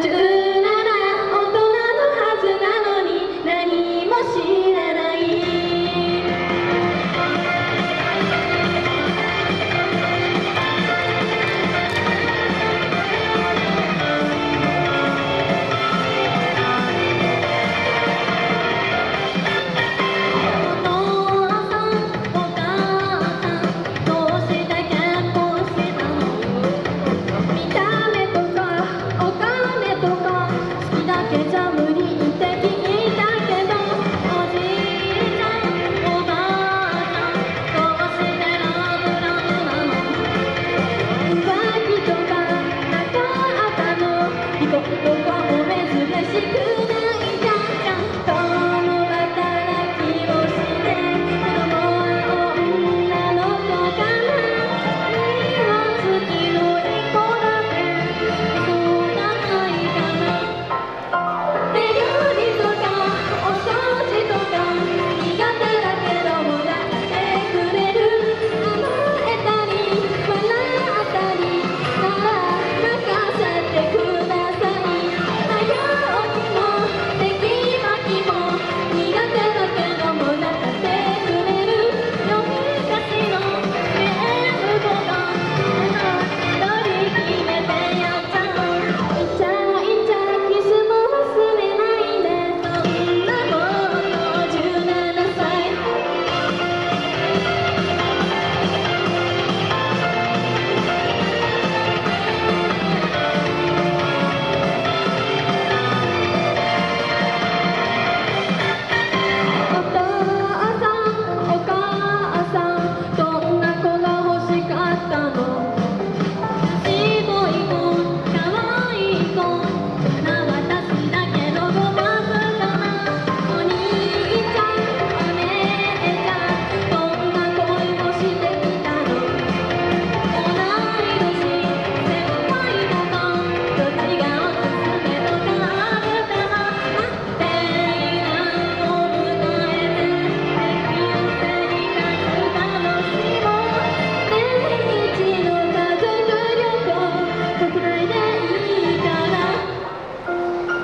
这个